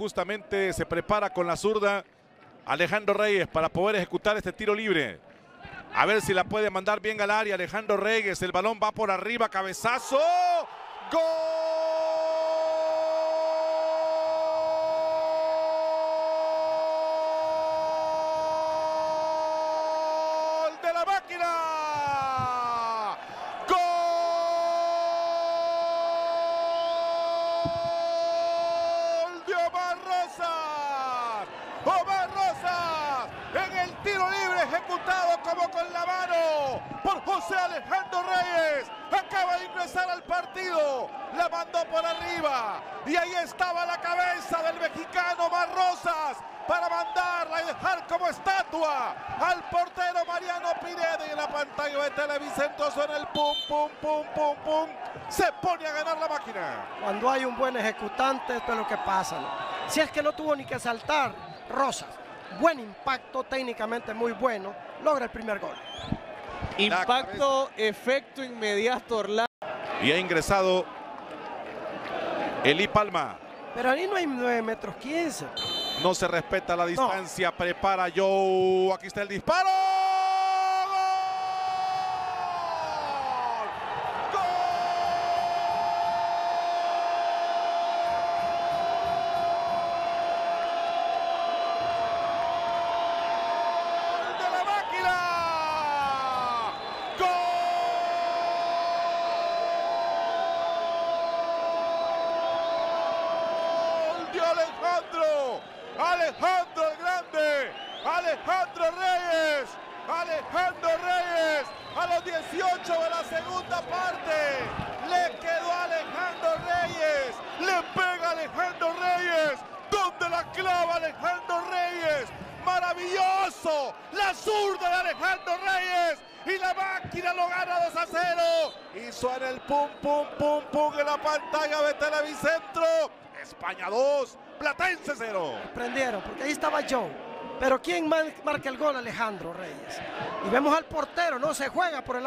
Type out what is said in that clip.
justamente se prepara con la zurda Alejandro Reyes para poder ejecutar este tiro libre. A ver si la puede mandar bien al área Alejandro Reyes. El balón va por arriba, cabezazo. ¡Gol de la máquina! ¡Gol de Omar Rosas! Omar Rosas en el tiro libre ejecutado como con la mano por José Alejandro Reyes. Acaba de ingresar al partido, la mandó por arriba y ahí estaba la cabeza del mexicano Omar Rosas para mandarla y dejar como estatua al portero Mariano Pineda y en la pantalla de Televisa entonces en el pum, pum, pum, pum, pum, se pone a ganar la máquina. Cuando hay un buen ejecutante, esto es lo que pasa. Si es que no tuvo ni que saltar, Rosas, buen impacto, técnicamente muy bueno, logra el primer gol. Impacto, efecto inmediato, Orlando. Y ha ingresado Eli Palma. Pero ahí no hay 9 metros 15. No se respeta la distancia. Prepara Joe. Aquí está el disparo. Alejandro! Alejandro el Grande, Alejandro Reyes, Alejandro Reyes a los 18 de la segunda parte. Le quedó Alejandro Reyes, le pega Alejandro Reyes, donde la clava Alejandro Reyes. Maravilloso, la zurda de Alejandro Reyes y la máquina lo gana 2 a 0. Y suena el pum, pum, pum, pum en la pantalla de Televicentro. España 2, Platense 0. Prendieron, porque ahí estaba Joe. Pero ¿quién mar- marca el gol? Alejandro Reyes. Y vemos al portero, no se juega por el